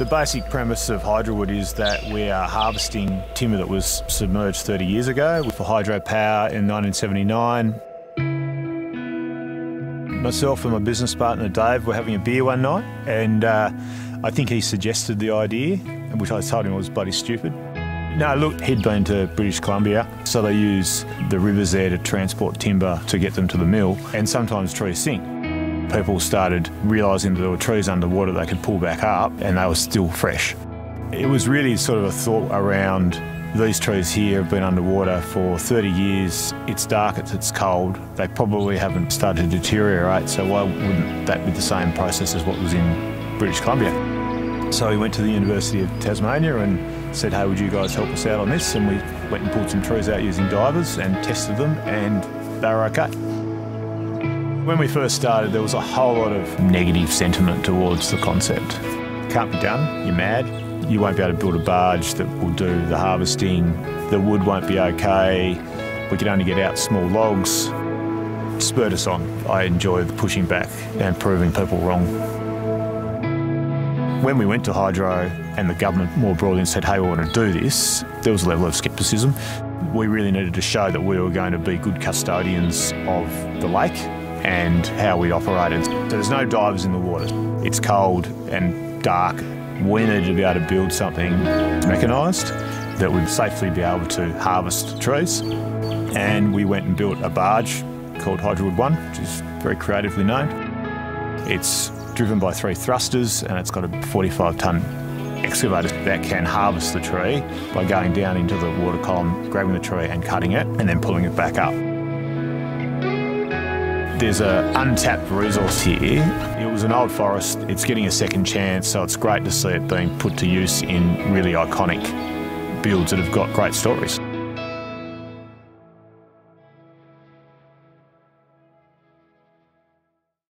The basic premise of Hydrowood is that we are harvesting timber that was submerged 30 years ago for hydropower in 1979. Myself and my business partner Dave were having a beer one night, and uh, I think he suggested the idea, which I told him was bloody stupid. No, look, he'd been to British Columbia, so they use the rivers there to transport timber to get them to the mill, and sometimes trees sink people started realising that there were trees underwater they could pull back up and they were still fresh. It was really sort of a thought around these trees here have been underwater for 30 years. It's dark, it's, it's cold. They probably haven't started to deteriorate, so why wouldn't that be the same process as what was in British Columbia? So we went to the University of Tasmania and said, hey, would you guys help us out on this? And we went and pulled some trees out using divers and tested them, and they were okay. When we first started, there was a whole lot of negative sentiment towards the concept. Can't be done, you're mad. You won't be able to build a barge that will do the harvesting. The wood won't be okay. We could only get out small logs. It spurred us on. I enjoyed pushing back and proving people wrong. When we went to Hydro and the government more broadly said, hey, we want to do this, there was a level of scepticism. We really needed to show that we were going to be good custodians of the lake and how we operated. So there's no divers in the water. It's cold and dark. We needed to be able to build something mechanised that would safely be able to harvest trees. And we went and built a barge called Hydrowood One, which is very creatively named. It's driven by three thrusters and it's got a 45 tonne excavator that can harvest the tree by going down into the water column, grabbing the tree and cutting it and then pulling it back up. There's an untapped resource here. It was an old forest. It's getting a second chance, so it's great to see it being put to use in really iconic builds that have got great stories.